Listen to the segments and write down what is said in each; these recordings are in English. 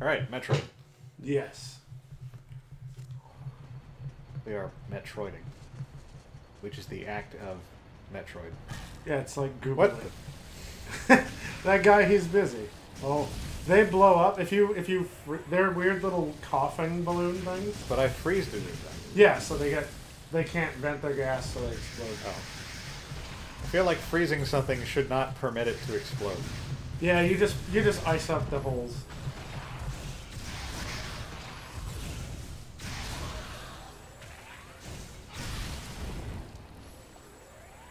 All right, Metroid. Yes. We are Metroiding, which is the act of Metroid. Yeah, it's like Google. What? that guy, he's busy. Oh, they blow up if you if you they're weird little coughing balloon things. But I freeze to do that. Yeah, so they get they can't vent their gas, so they explode. Oh. I feel like freezing something should not permit it to explode. Yeah, you just you just ice up the holes.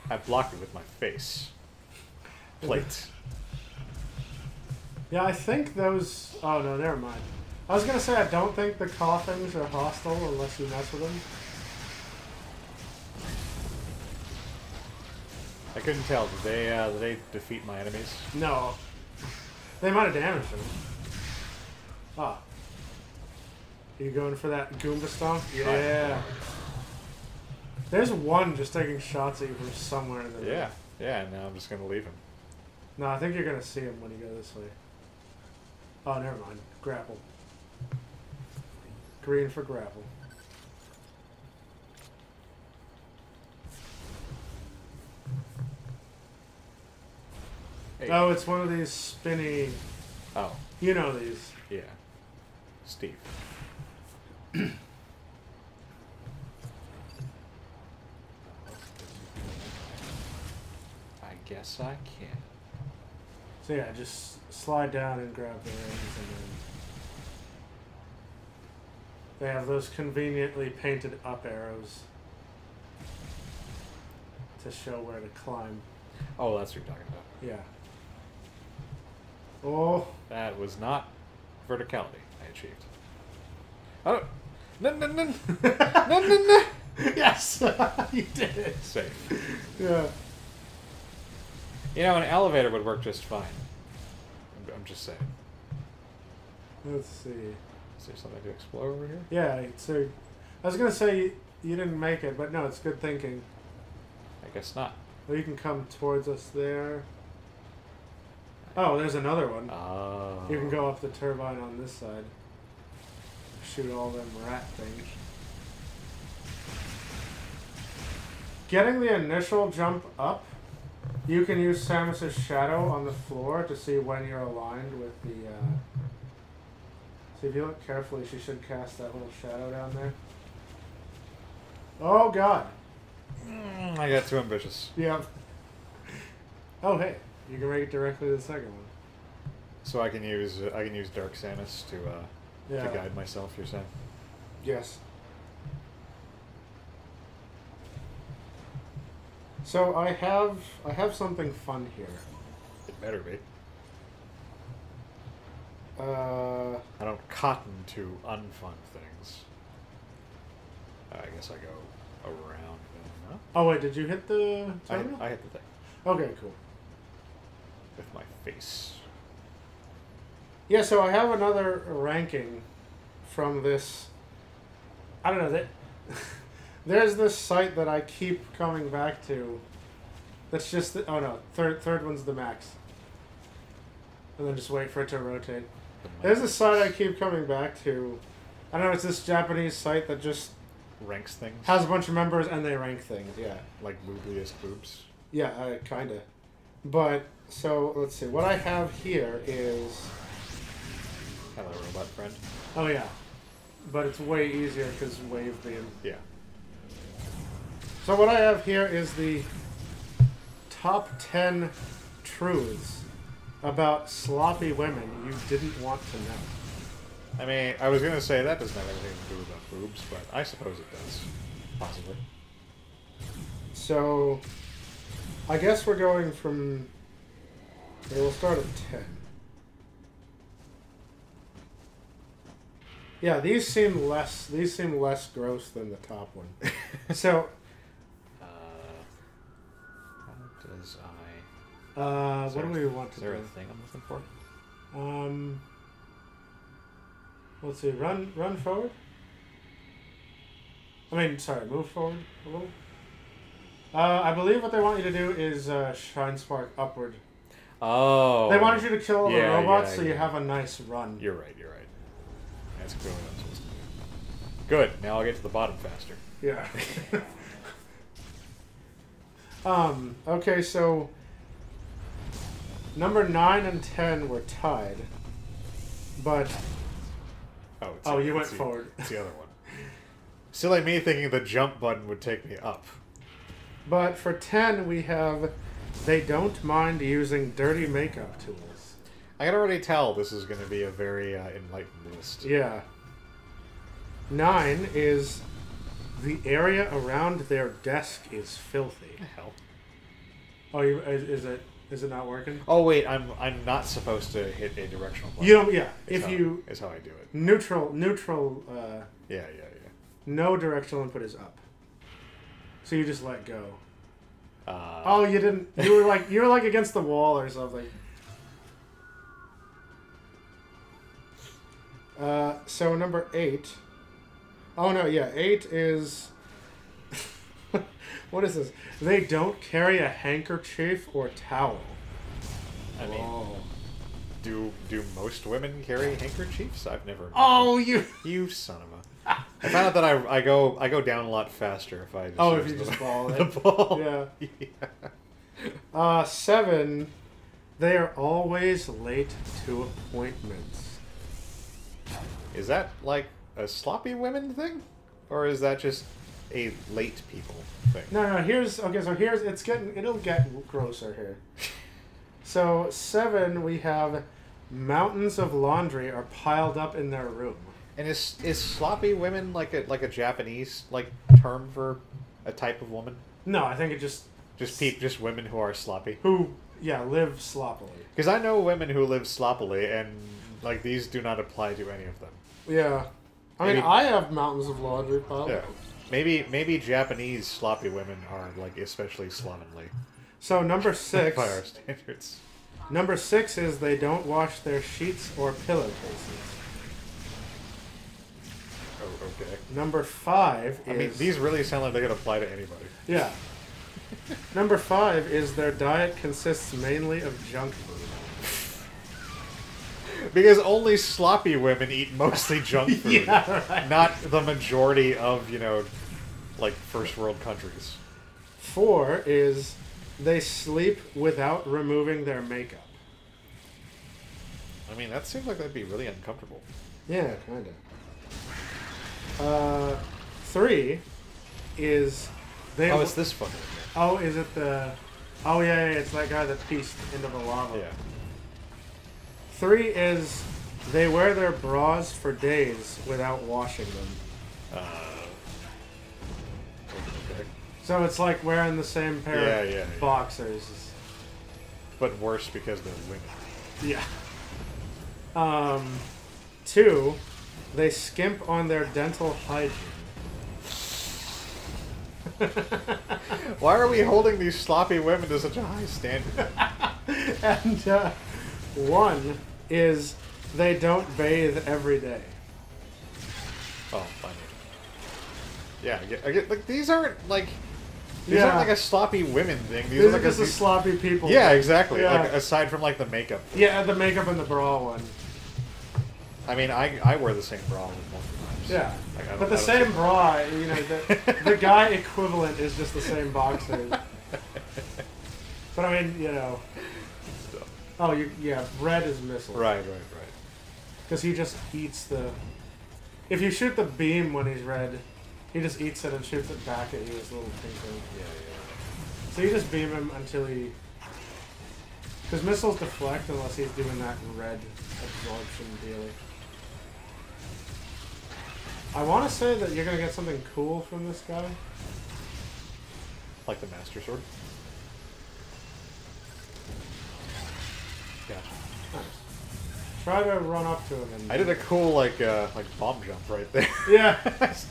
I blocked it with my face. Plate. Yeah, I think those. Oh no, never mind. I was gonna say I don't think the coffins are hostile unless you mess with them. I couldn't tell. Did they, uh, did they defeat my enemies? No, they might have damaged them. Ah, you going for that Goomba stomp? Yeah. There's one just taking shots at you from somewhere in the Yeah. Yeah, and now I'm just going to leave him. No, I think you're gonna see him when you go this way. Oh, never mind. Grapple. Green for grapple. Hey. Oh, it's one of these spinny. Oh, You know these. yeah. Steve. I guess I can. So yeah, just slide down and grab the rings, and then they have those conveniently painted up arrows to show where to climb. Oh, that's what you're talking about. Yeah. Oh, That was not verticality I achieved. Oh, no, no, no, no, no, no. yes, you did it. Safe. Yeah. You know, an elevator would work just fine. I'm, I'm just saying. Let's see. Is there something to explore over here? Yeah, so I was gonna say you, you didn't make it, but no, it's good thinking. I guess not. Well, you can come towards us there. Oh, there's another one. Oh. You can oh. go up the turbine on this side. Shoot all them rat things. Getting the initial jump up, you can use Samus's shadow on the floor to see when you're aligned with the. Uh... So if you look carefully, she should cast that little shadow down there. Oh God! Mm, I got too ambitious. Yep. Oh hey, you can make it directly to the second one. So I can use I can use Dark Samus to uh, Yeah. to guide myself. You're saying? Yes. So I have I have something fun here. It better be. Uh, I don't cotton to unfun things. I guess I go around. Huh? oh wait, did you hit the I, terminal? I hit the thing okay, cool. with my face. Yeah, so I have another ranking from this. I don't know that. There's this site that I keep coming back to. That's just the, oh no third third one's the max. And then just wait for it to rotate. There's a site I keep coming back to. I don't know. It's this Japanese site that just ranks things has a bunch of members and they rank things. Yeah, like boobliest boobs. yeah, uh, kinda. But so let's see. What I have here is Hello, robot friend. oh yeah, but it's way easier because wave beam. Yeah. So what I have here is the top ten truths about sloppy women you didn't want to know. I mean, I was gonna say that doesn't have anything to do about boobs, but I suppose it does. Possibly. So I guess we're going from. Okay, we'll start at ten. Yeah, these seem less. These seem less gross than the top one. so, Uh, does I? uh, what do we want to Is there a do? thing I'm looking for? Um, let's see. Run, run forward. I mean, sorry, move forward a little. Uh, I believe what they want you to do is uh, shine spark upward. Oh. They wanted you to kill all the robots yeah, so you have a nice run. You're right. You're right. That's clearly what I'm supposed to do. Good. Now I'll get to the bottom faster. Yeah. um. Okay, so number nine and ten were tied, but Oh, it's Oh, you went the- forward. It's the other one. Silly me thinking the jump button would take me up. but for ten we have they don't mind using dirty makeup tools. I can already tell this is going to be a very uh, enlightened list. Yeah. Nine is the area around their desk is filthy. Hell. Oh, you, is, is it is it not working? Oh wait, I'm I'm not supposed to hit a directional button. You don't. Yeah. Is If how- you is how I do it. neutral neutral uh, Yeah, yeah, yeah. no directional input is up. So you just let go. Uh, Oh, you didn't. You were like you were like against the wall or something. Uh, so number eight. Oh no, yeah, eight is. what is this? They don't carry a handkerchief or towel. I mean, Whoa. do do most women carry handkerchiefs? I've never. Oh, you. You son of a! I found out that I, I go I go down a lot faster if I just Oh, if you the, just ball the it. ball. Yeah. Yeah. Uh, seven. They are always late to appointments. Is that like a sloppy women thing, or is that just a late people thing? No, no. Here's okay. So here's it's getting it'll get grosser here. So seven, we have mountains of laundry are piled up in their room. And is is sloppy women like a like a Japanese like term for a type of woman? No, I think it just Just peep, just women who are sloppy. who yeah live sloppily. Because I know women who live sloppily, and like these do not apply to any of them. Yeah, I mean Maybe- I have mountains of laundry piled. Yeah. Maybe maybe Japanese sloppy women are like especially slovenly So number six, by our standards. number six is they don't wash their sheets or pillowcases. Oh, okay. Number five is I mean, these really sound like they could apply to anybody. yeah. Number five is their diet consists mainly of junk food. Because only sloppy women eat mostly junk food. Yeah, right. Not the majority of, you know, like first world countries. Four is they sleep without removing their makeup. I mean, that seems like that'd be really uncomfortable. Yeah, kind of. Uh, three is they. Oh, it's this fucker. Oh, is it the? Oh yeah, yeah, it's that guy that pieced into the lava. Yeah. Three is they wear their bras for days without washing them. Uh, okay. So it's like wearing the same pair Yeah, of yeah, yeah. boxers. But worse because they're women. Yeah. Um, two, they skimp on their dental hygiene. Why are we holding these sloppy women to such a high standard? and uh, one is they don't bathe every day. Oh, funny. Yeah, I get, I get, like these aren't like these Yeah. aren't like a sloppy women thing. These These are like just a, the sloppy people. yeah, exactly. Yeah. Like aside from like the makeup. Yeah, the makeup and the bra one. I mean, I I wear the same bra multiple times. Yeah. Like, But the same bra, you know, the, the guy equivalent is just the same boxers. But I mean, you know. Oh, you, yeah, red is missile. Right, right, right. Because he just eats the. If you shoot the beam when he's red, he just eats it and shoots it back at you as a little pink thing. Yeah, yeah. So you just beam him until he. Because missiles deflect unless he's doing that red absorption deal. I want to say that you're going to get something cool from this guy. Like the Master Sword. Try to run up to him and. I did a cool like uh, like bomb jump right there. Yeah.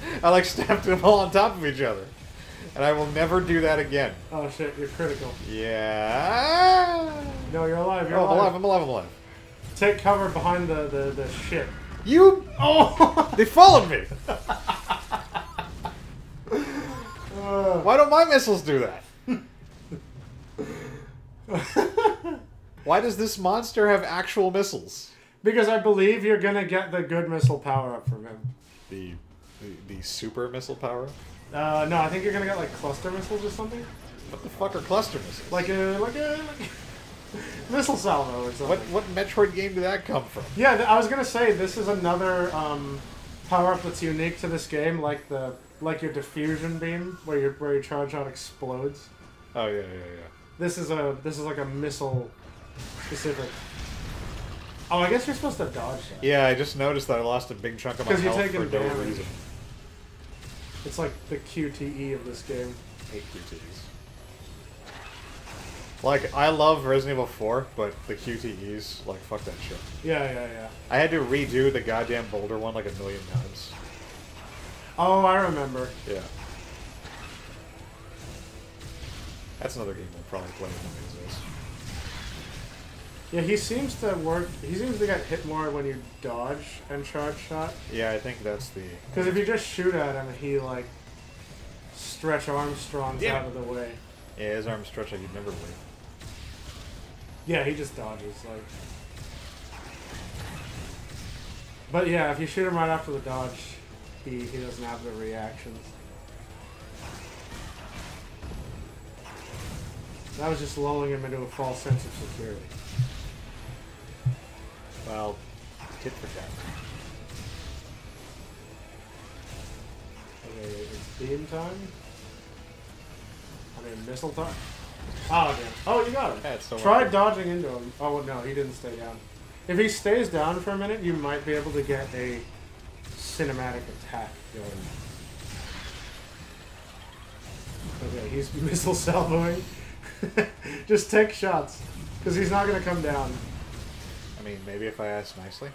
I like snapped them all on top of each other, and I will never do that again. Oh shit, you're critical. Yeah. No, you're alive, you're Oh, I'm alive. alive. I'm alive. I'm alive. Take cover behind the, the, the ship. You. Oh! They followed me. Uh, Why don't my missiles do that? Why does this monster have actual missiles? Because I believe you're gonna get the good missile power up from him. The, the, the super missile power? Uh, no, I think you're gonna get like cluster missiles or something. What the fuck are cluster missiles? Like a like a like missile salvo or something. What what Metroid game did that come from? Yeah, I was gonna say this is another um, power up that's unique to this game, like the like your diffusion beam, where your where your charge shot explodes. Oh yeah, yeah, yeah. This is a this is like a missile specific. Oh, I guess you're supposed to dodge that. Yeah, I just noticed that I lost a big chunk of my 'Cause you're health for taking no damage. reason. It's like the QTE of this game. hate QTEs. Like, I love Resident Evil 4, but the QTEs, like, fuck that shit. Yeah, yeah, yeah. I had to redo the goddamn Boulder one like a million times. Oh, I remember. Yeah. That's another game we'll probably play one of these days. Yeah, he seems to work. He seems to get hit more when you dodge and charge shot. Yeah, I think that's the... Because if you just shoot at him, he like stretch Armstrongs Yeah. out of the way. Yeah, his arm stretch like you'd never believe. Yeah, he just dodges like. But yeah, if you shoot him right after the dodge, he he doesn't have the reactions. That was just lulling him into a false sense of security. Well, tit for tat. Okay, it's beam time. I mean, missile time. Oh damn! Oh, you got him. Yeah, so Try lucky. dodging into him. Oh no, he didn't stay down. If he stays down for a minute, you might be able to get a cinematic attack going. Okay, he's missile salvoing. Just take shots, because he's not gonna come down. I mean, maybe if I ask nicely.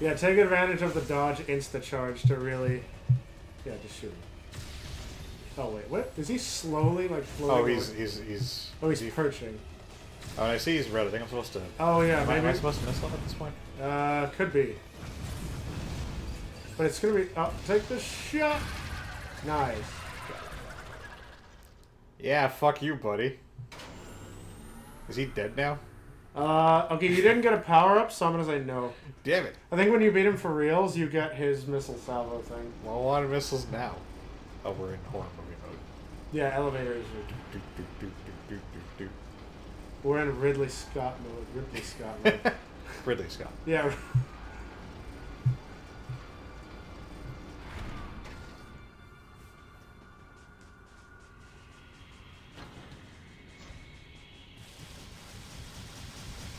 Yeah, take advantage of the dodge insta charge to really. Yeah, just shoot him. Oh wait, what? Is he slowly like floating? Oh, he's away? he's he's. Oh, he's he- perching. Oh, I see he's red. I think I'm supposed to. Oh yeah, am, I, am I supposed to miss him at this point? Uh, could be. But it's gonna be. Oh, take the shot. Nice. Yeah, fuck you, buddy. Is he dead now? Uh, okay, you didn't get a power up, so I'm gonna say no. Damn it. I think when you beat him for reals, you get his missile salvo thing. Well, lot of missiles now. Oh, we're in horror movie mode. Yeah, elevators. Doop, doop, doop, doop, doop, doop, We're in Ridley Scott mode. Ridley Scott mode. Ridley Scott. yeah.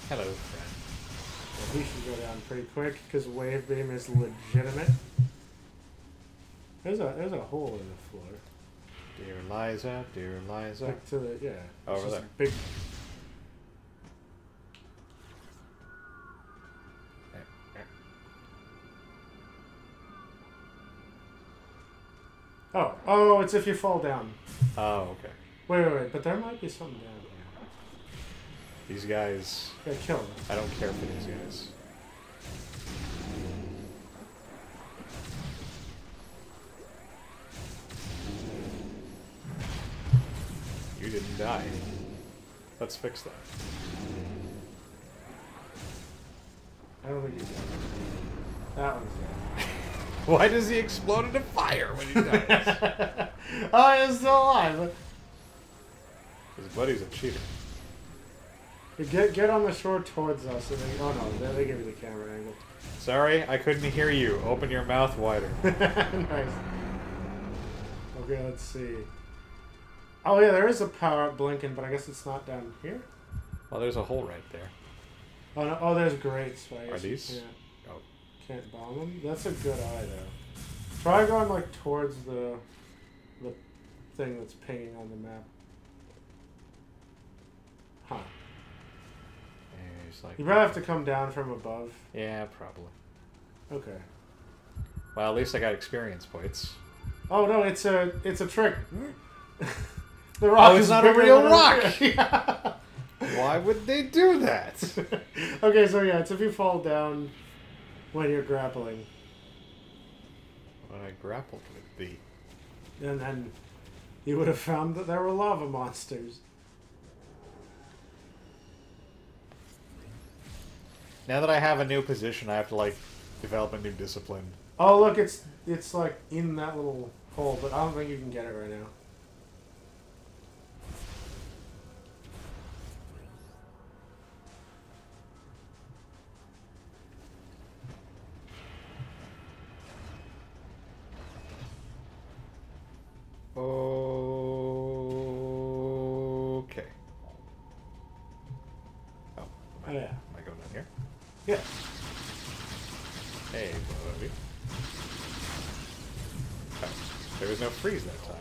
Hello, friend. He should go down pretty quick because wave beam is legitimate. There's a there's a hole in the floor. Dear Liza, dear Liza. Like to the yeah. Oh, over there. Big. Oh oh, it's if you fall down. Oh, okay. Wait wait wait, but there might be something down. These guys. Yeah, kill them. I don't care for these guys. You didn't die. Let's fix that. I don't think you can. That one's dead. Why does he explode into fire when he dies? oh, he's still alive. His buddy's a cheater. Get get on the shore towards us. And they, oh no, they, they give you the camera angle. Sorry, I couldn't hear you. Open your mouth wider. nice. Okay, let's see. Oh yeah, there is a power up blinking, but I guess it's not down here. Well, there's a hole right there. Oh no, oh there's grates. Right? Are these? Yeah. Oh. Can't bomb them. That's a good eye though. Try going like towards the the thing that's pinging on the map. Like, You probably have to come down from above. yeah, probably. Okay. Well, at least I got experience points. Oh no, it's a it's a trick. the oh, rock Oh, is not a real rock! Yeah. Why would they do that? okay, so yeah, it's if you fall down when you're grappling, when I grappled with thee. and then you would have found that there were lava monsters. Now that I have a new position, I have to like develop a new discipline. Oh, look, it's it's like in that little hole, but I don't think you can get it right now. Yeah. Hey, buddy. Oh, there was no freeze that time.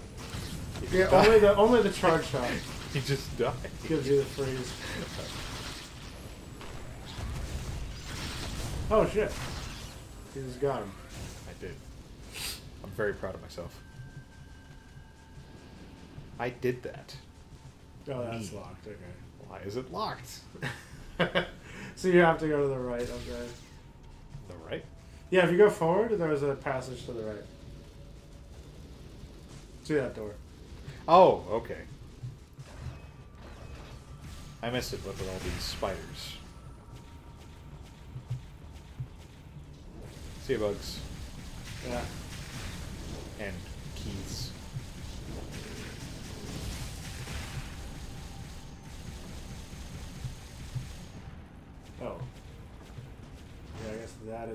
You Yeah, only the only the charge shot He just died. gives you the freeze. Oh shit. You just got him. I did. I'm very proud of myself. I did that. Oh, that's Me. locked. Okay. Why is it locked? so you have to go to the right. Okay. The right? Yeah, if you go forward, there's a passage to the right. See that door? Oh, okay. I missed it with all these spiders. See you, bugs. Yeah. And keys.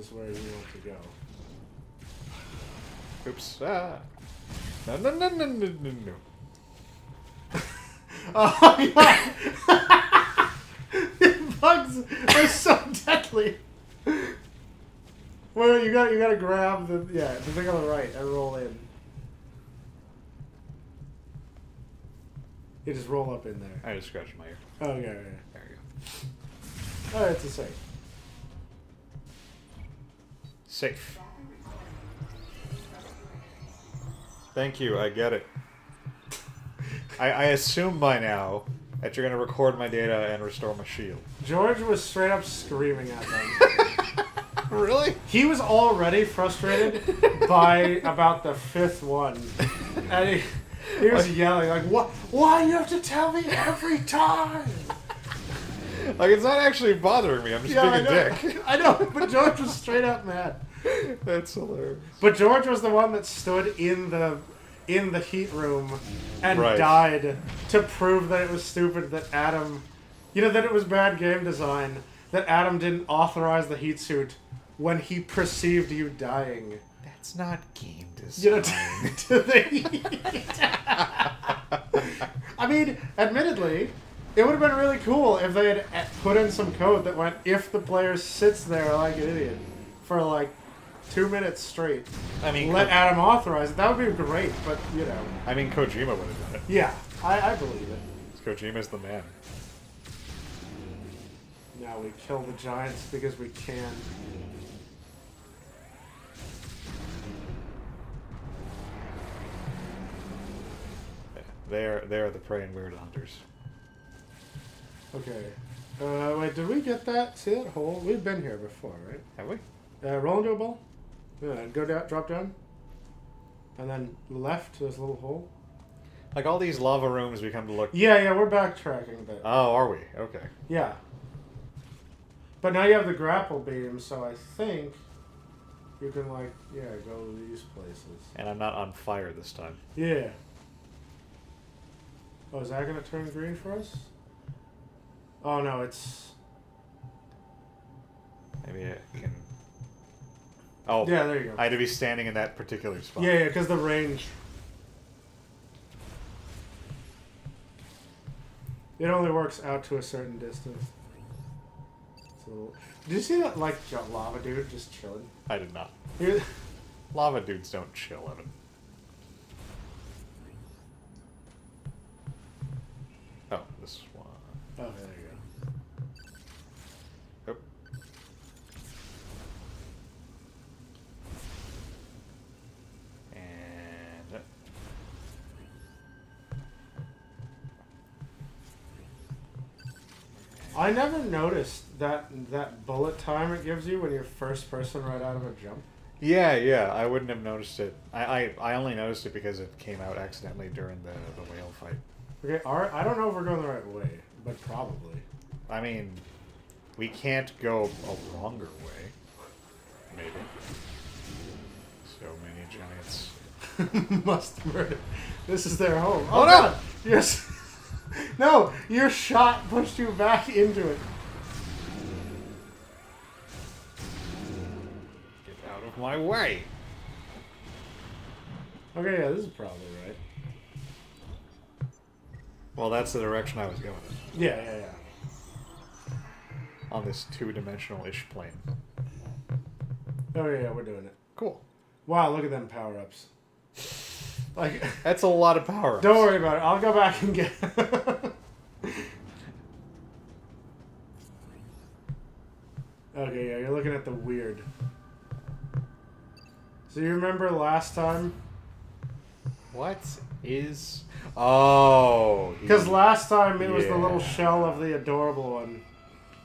Is where you want to go. Oops. Ah. No, no, no, no, no, no, no. Oh god! Bugs are so deadly. Well, you got you got to grab the yeah the thing on the right and roll in. You just roll up in there. I just scratched my ear. Oh yeah, yeah. There you go. Oh, it's a safe. Safe. Thank you, I get it. I, I assume by now that you're going to record my data and restore my shield. George was straight up screaming at them. really? he was already frustrated by about the fifth one, and he, he was yelling like, "What? Why you have to tell me every time?" Like, it's not actually bothering me. I'm just I being a know. dick. I know, but George was straight up mad. That's hilarious. But George was the one that stood in the in the heat room and Right. died to prove that it was stupid that Adam, you know, that it was bad game design that Adam didn't authorize the heat suit when he perceived you dying. That's not game design. You know, to, to the heat. I mean, admittedly, it would have been really cool if they had put in some code that went if the player sits there like an idiot for like two minutes straight. I mean, let Ko- Adam authorize it. That would be great, but you know, I mean, Kojima would have done it. yeah, I, I believe it. Kojima's the man. Now we kill the giants because we can. They're they're the prey and weird hunters. Okay. Uh, wait, did we get that? See that hole? We've been here before, right? Have we? Uh, roll into a ball. Yeah, go down, drop down, and then left. There's a little hole. Like all these lava rooms, we come to look. Yeah, yeah, we're backtracking a bit. Oh, are we? Okay. Yeah. But now you have the grapple beam, so I think you can like yeah go to these places. And I'm not on fire this time. Yeah. Oh, is that gonna turn green for us? Oh no, it's Maybe I can. Oh, yeah. There you go. I had to be standing in that particular spot. Yeah, yeah, because the range. It only works out to a certain distance. Little... Did you see that like lava dude just chilling? I did not. Lava dudes don't chill, Evan. Oh, this one. Oh, I never noticed that that bullet time it gives you when you're first person right out of a jump. Yeah, yeah, I wouldn't have noticed it. I, I, I only noticed it because it came out accidentally during the, the whale fight. Okay, our, I don't know if we're going the right way, but probably. I mean, We can't go a longer way. Maybe. So many giants. Must murder. This is their home. Oh, no! God. Yes. no, your shot pushed you back into it. Get out of my way! Okay, yeah, this is probably right. Well, that's the direction I was going in. Yeah, yeah, yeah. On this two-dimensional-ish plane. Oh yeah, yeah, we're doing it. Cool. Wow, look at them power ups. Like, That's a lot of power. don't worry about it. I'll go back and get. okay, yeah, you're looking at the weird. So you remember last time? What is... Oh! Because last time it was the little shell of the adorable one.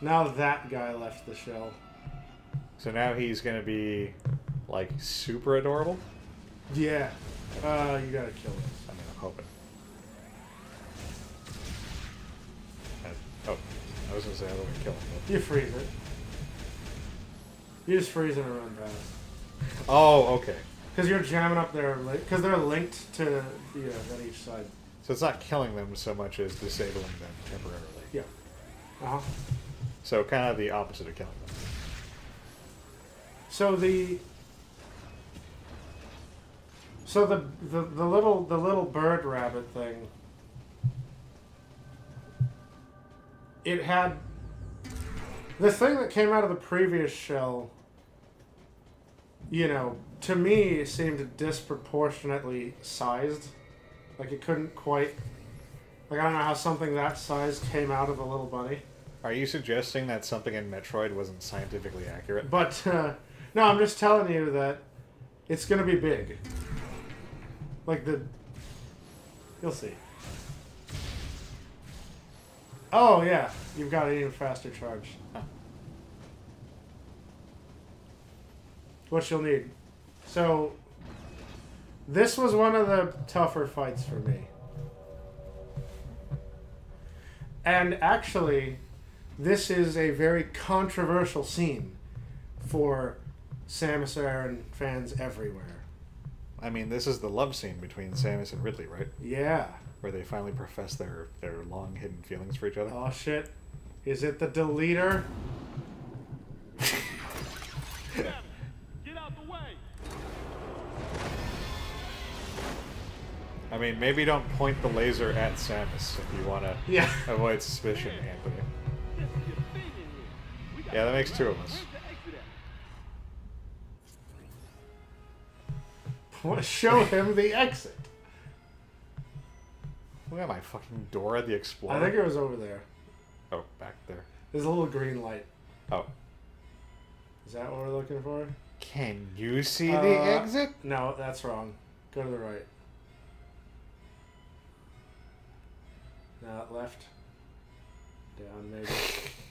Now that guy left the shell. So now he's gonna be, like, super adorable? Yeah. Uh, you gotta kill this. I mean, I'm hoping. I- oh, I was gonna say I don't kill him. You freeze it. You just freeze it and run past. Oh, okay. Because you're jamming up their because they're linked to you know on each side. So it's not killing them so much as disabling them temporarily. Yeah. Uh huh. So kind of the opposite of killing them. So the so the, the the little the little bird rabbit thing. It had the thing that came out of the previous shell. You know, to me, seemed disproportionately sized. Like it couldn't quite. Like I don't know how something that size came out of a little bunny. Are you suggesting that something in Metroid wasn't scientifically accurate? But uh, no, I'm just telling you that it's gonna be big. Like the, you'll see. Oh yeah, you've got an even faster charge. Huh. What you'll need. So, this was one of the tougher fights for me. And actually, this is a very controversial scene for Samus Aran fans everywhere. I mean, this is the love scene between mm-hmm. Samus and Ridley, right? Yeah. Where they finally profess their, their long hidden feelings for each other. Oh shit. Is it the deleter? Get out the way! I mean, maybe don't point the laser at Samus if you want to Yeah. avoid suspicion, Anthony. Just get a thing in here. We got Yeah, that makes two of us. Show him the exit? Look at my fucking Dora the Explorer. I think it was over there. Oh, back there. There's a little green light. Oh. Is that what we're looking for? Can you see Uh, the exit? No, that's wrong. Go to the right. No, left. Down, maybe.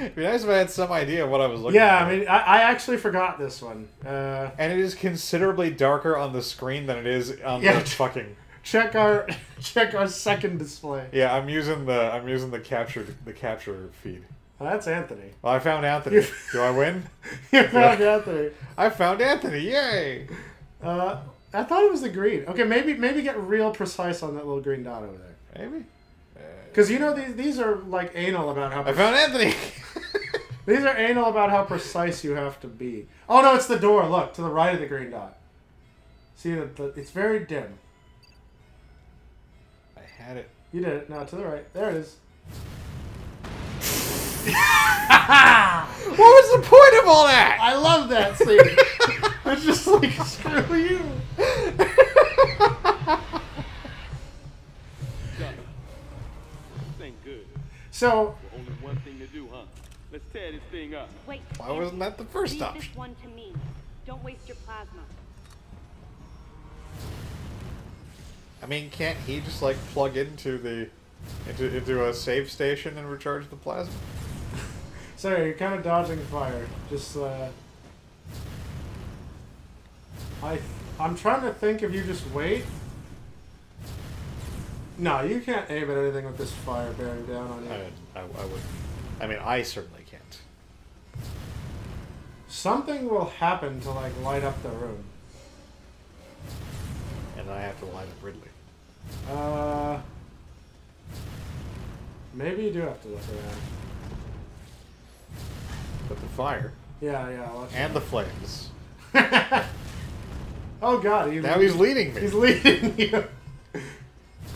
It'd be nice if I had some idea what I was looking yeah, for. I mean, I, I actually forgot this one. Uh, And it is considerably darker on the screen than it is on Yeah. the fucking. check our check our second display. Yeah, I'm using the I'm using the capture the capture feed. Oh, that's Anthony. Well, I found Anthony. You- Do I win? you found Anthony. I found Anthony! Yay! Uh, I thought it was the green. Okay, maybe maybe get real precise on that little green dot over there. Maybe. Because you know these these are like anal about how I found Anthony. these are anal about how precise you have to be. Oh no, it's the door. Look to the right of the green dot. See that the, it's very dim. I had it. You did it. Now to the right. There it is. What was the point of all that? I love that scene. it's just like screw you. So Well, only one thing to do, huh? Let's tear this thing up. Wait. Why wasn't that the first leave option? this one to me. Don't waste your plasma. I mean, can't he just like plug into the into into a save station and recharge the plasma? Sorry, you're kind of dodging fire. Just uh. I I'm trying to think if you just wait. No, you can't aim at anything with this fire bearing down on you. I, I, I would. I mean, I certainly can't. Something will happen to like light up the room. And I have to light up Ridley. Uh, maybe you do have to look around. But the fire Yeah, yeah. I'll let you and the flames. oh God, he's Now he's leading me. He's leading you.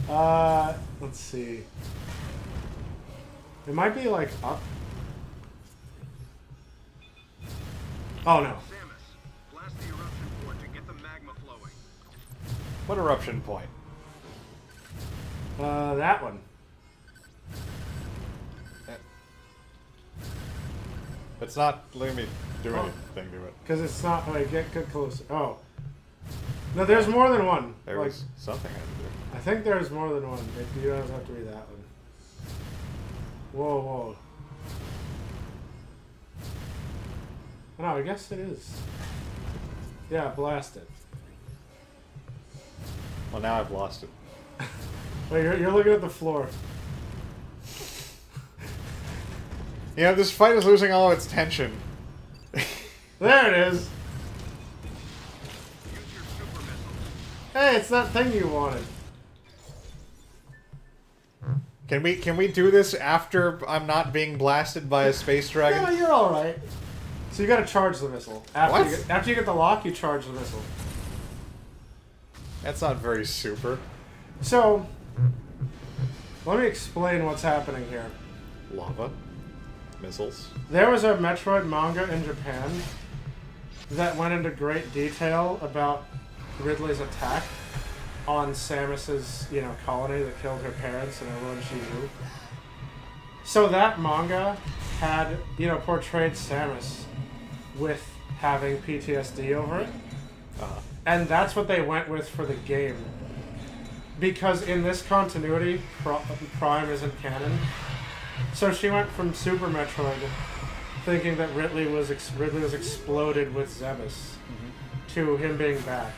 Uh, let's see. It might be like up. Oh no. Samus, blast the eruption port to get the magma flowing. What eruption point? Uh, that one. It's not letting me do Oh. anything to it. Because it's not. Get get closer. Oh. No, there's more than one. There like, was something I. I think there's more than one. If you don't have to be that one. Whoa, whoa. No, I guess it is. Yeah, blast it. Well, now I've lost it. Wait, you're, you're looking at the floor. yeah, this fight is losing all of its tension. There it is. Hey, it's that thing you wanted. Can we can we do this after I'm not being blasted by a space dragon? you're all right. So you got to charge the missile. After What? You get, after you get the lock, you charge the missile. That's not very super. So, let me explain what's happening here. Lava, missiles. There was a Metroid manga in Japan that went into great detail about Ridley's attack on Samus's, you know, colony that killed her parents and everyone she knew. So that manga had, you know, portrayed Samus with having PTSD over it. Uh, And that's what they went with for the game. Because in this continuity, Prime isn't canon. So she went from Super Metroid, thinking that Ridley was ex- Ridley was exploded with Zebes, to him being back.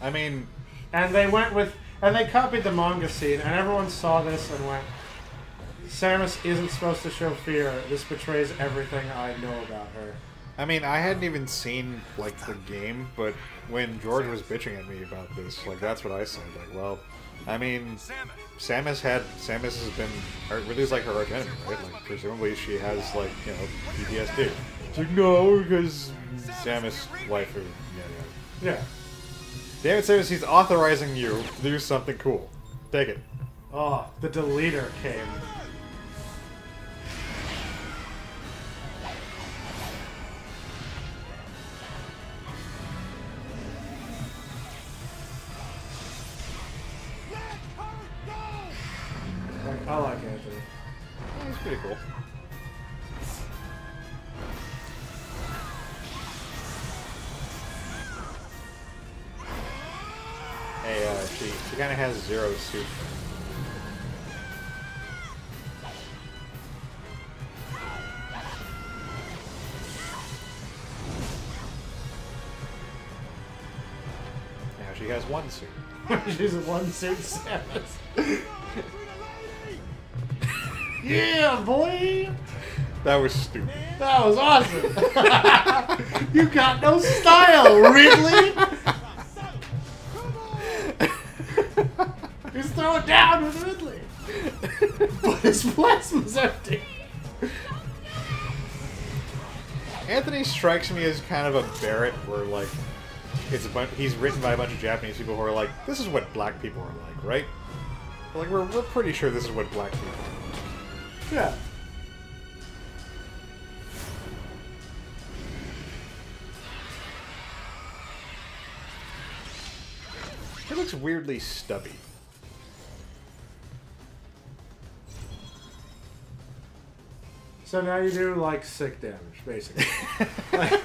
I mean, And they went with, and they copied the manga scene, and everyone saw this and went, Samus isn't supposed to show fear. This betrays everything I know about her. I mean, I hadn't even seen like the game, but when George was bitching at me about this, like that's what I said. Like, well, I mean, Samus, had Samus has been or Ridley's like her arch enemy, right? Like presumably she has like you know PTSD. It's like no, because Samus wife or yeah, yeah. Yeah. Damn it, Samus, he's authorizing you to do something cool. Take it. Oh, the deleter came. Like, I like Anthony. Yeah, he's pretty cool. Uh, she she kind of has zero suit. Now she has one suit. She's a one suit Samus. yeah, boy! That was stupid. That was awesome! you got no style, Ridley! Anthony strikes me as kind of a Barret, where like it's a bunch. He's written by a bunch of Japanese people who are like, "This is what black people are like, right?" Like we're we're pretty sure this is what black people. Are. Yeah. He looks weirdly stubby. So now you do, like, sick damage, basically.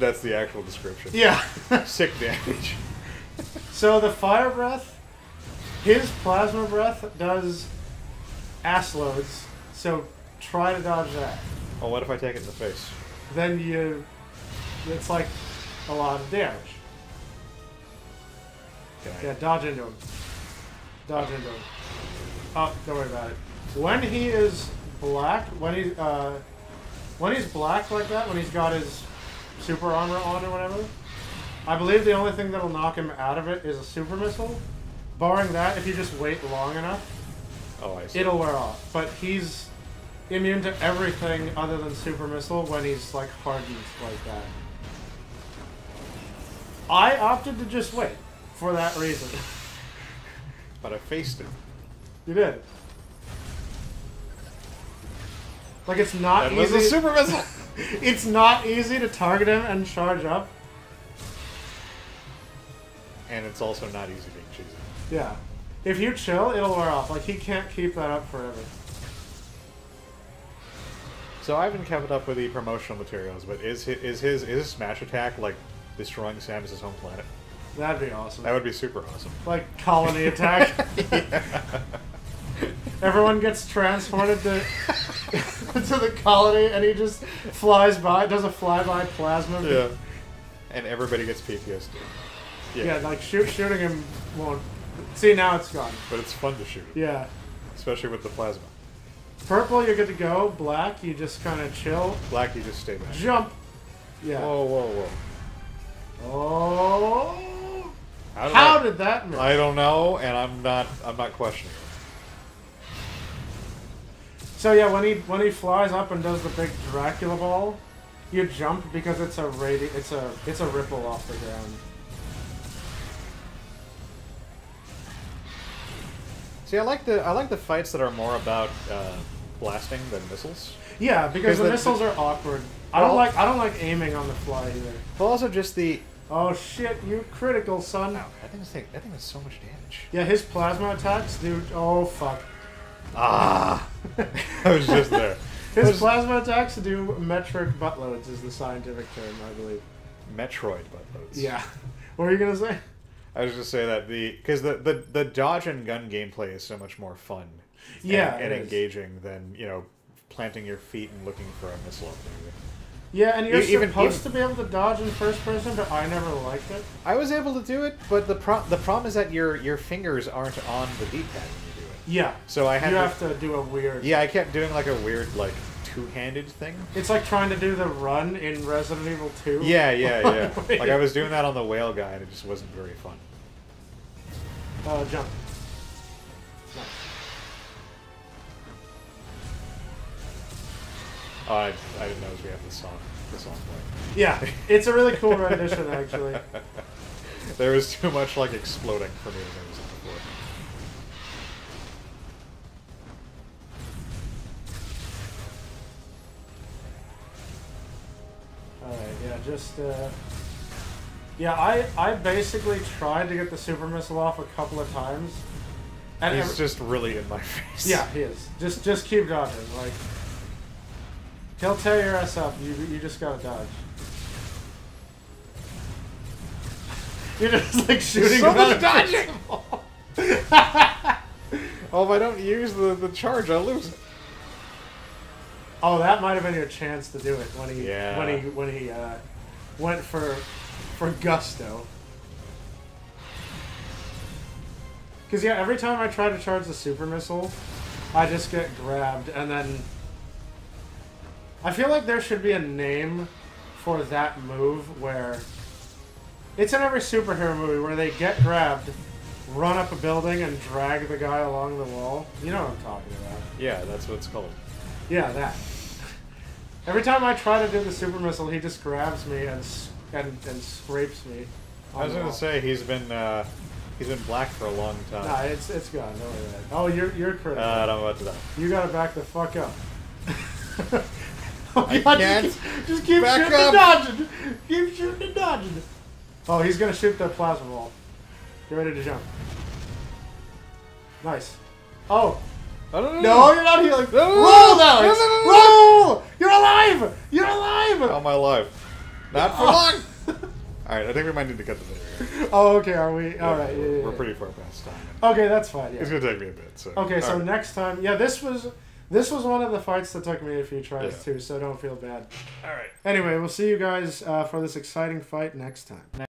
That's the actual description. yeah. Sick damage. So the fire breath, his plasma breath does ass loads. So try to dodge that. Well, what if I take it in the face? Then you, it's like a lot of damage. I? Yeah, dodge into him. Dodge into him. Oh, don't worry about it. when he is black, when he uh, when he's black like that, when he's got his super armor on or whatever, I believe the only thing that'll knock him out of it is a super missile. Barring that, if you just wait long enough, Oh, it'll wear off. But he's immune to everything other than super missile when he's like hardened like that. I opted to just wait for that reason. But I faced it. you did. Like it's not That was easy. a super missile. it's not easy to target him and charge up. and it's also not easy being cheesy. Yeah. If you chill, it'll wear off. Like he can't keep that up forever. So I haven't kept up with the promotional materials, but is his, is his is his smash attack like destroying Samus's home planet? That'd be awesome. That would be super awesome. Like colony attack. Everyone gets transported to to the colony, and he just flies by, does a flyby plasma. Yeah. And everybody gets PTSD. Yeah. Yeah, like shoot, shooting him won't. See now it's gone. But it's fun to shoot, Yeah. especially with the plasma. Purple, you're good to go. Black, you just kind of chill. Black, you just stay back. Jump. Yeah. Whoa, whoa, whoa. Oh. How did, that? I don't know, and I'm not. I'm not questioning. So yeah, when he when he flies up and does the big Dracula ball, you jump because it's a radi- it's a it's a ripple off the ground. See, I like the I like the fights that are more about uh, blasting than missiles. Yeah, because the the- missiles are awkward. I don't Well- like I don't like aiming on the fly either. But also just the. Oh shit, you critical son. Wow, that thing is that thing is so much damage. Yeah, his plasma attacks, dude. Oh fuck. Ah, I was just there. His plasma attacks do metric buttloads is the scientific term, I believe. Metroid buttloads. Yeah. What were you gonna say? I was just say that the because the, the the dodge and gun gameplay is so much more fun. Yeah, and, is. engaging than you know planting your feet and looking for a missile. up there. Yeah, and you're even- supposed even- to be able to dodge in first person, but I never liked it. I was able to do it, but the pro- the problem is that your your fingers aren't on the D pad when you do it. Yeah. So I had you to, have to do a weird. yeah, I kept doing like a weird like two handed thing. It's like trying to do the run in Resident Evil 2. Yeah, yeah, yeah. Like I was doing that on the whale guy, and it just wasn't very fun. Uh, jump. Nice. Oh, I, I didn't know we have this song this song playing. Yeah, it's a really cool rendition, actually. There was too much like exploding for me to notice just, uh... Yeah, I, I basically tried to get the super missile off a couple of times. And He's every- just really in my face. Yeah, he is. Just just keep dodging. Like he'll tear your ass up. You you just gotta dodge. You're just like shooting. So much dodging! Oh, if I don't use the, the charge, I'll lose it. oh, that might have been your chance to do it when he Yeah. when he when he uh, went for for gusto. Because yeah, every time I try to charge the super missile, I just get grabbed, and then I feel like there should be a name for that move where it's in every superhero movie where they get grabbed, run up a building, and drag the guy along the wall. You know what I'm talking about? Yeah, that's what it's called. Yeah, that. Every time I try to do the super missile, he just grabs me and and, and scrapes me. I was gonna say he's been uh, he's been black for a long time. Nah, it's it's gone. Don't worry about it. Oh, you're you're critical. uh, and I'm about to die. you gotta back the fuck up. oh, I God, can't Just keep, just keep back shooting up. and dodging. Keep shooting and dodging. Oh, he's gonna shoot the plasma ball. Get ready to jump. Nice. Oh. Oh, no, no, No, you're not healing. No, no, no, Roll, no, Alex. no, no, no, Roll. You're alive. You're alive. How am I alive? Not for Oh. long. All right, I think we might need to cut the video. Oh, okay. Are we? All right. we're, Yeah, yeah, we're pretty far past time. Okay, that's fine. Yeah. It's gonna take me a bit. So. Okay, so All right. next time, yeah, this was this was one of the fights that took me a few tries Yeah. too. So don't feel bad. All right. Anyway, we'll see you guys uh, for this exciting fight next time.